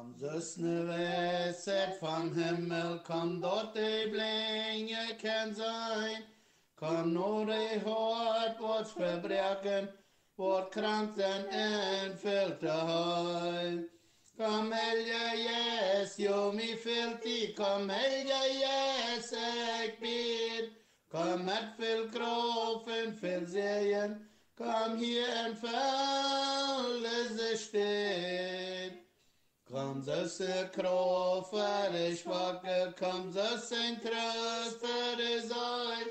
Am zösne weset von Himmel, kann dort die Blinge kein sein, kann nur die Hort, wo's verbrechen, wort kranzen und fehlt der Heil. Komm helge jes, jo mi fehlt die, komm helge jes, ek bid, komm et viel krofen, viel sehen, komm hier en fälle sich stehen. Kom zusse krof för det svacke, kom zusse en tröst för det sorg.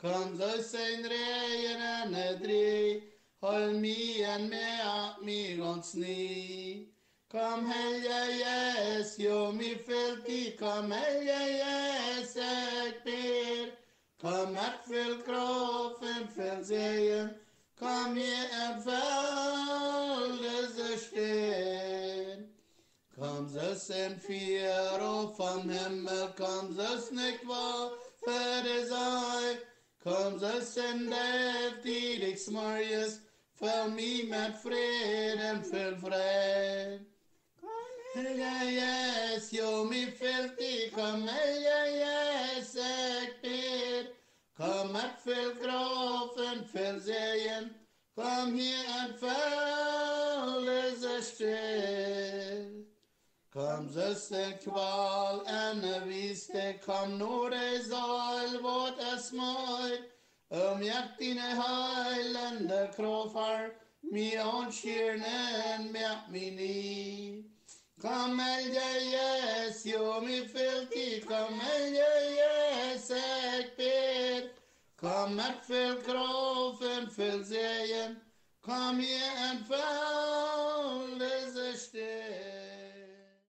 Kom zusse en rejen en edri, håll mi en med att mi gons ni. Kom helge jes, jo mi fylti, kom helge jes, ek ber. Kom att fyll kroppen, fyll sejen, kom hier en fälles Kom zus en vier och van himmel, kom zus nicht för det sei. Kom zus en deftig smörjes, för mig med freden full fred. Helge jes, jo mi fylti, kom helge jes, ek. Kom att fyll kroppen, fyll sejen, kom hier en fälles steht. کم ز استقبال انویسته کم نور زال بود اسمای ام یک دین هایلند کروفر میان شیرنن میامینی کم الیس یومی فلتی کم الیس اکبر کم اکفل کروفن فلزین کم یه انفل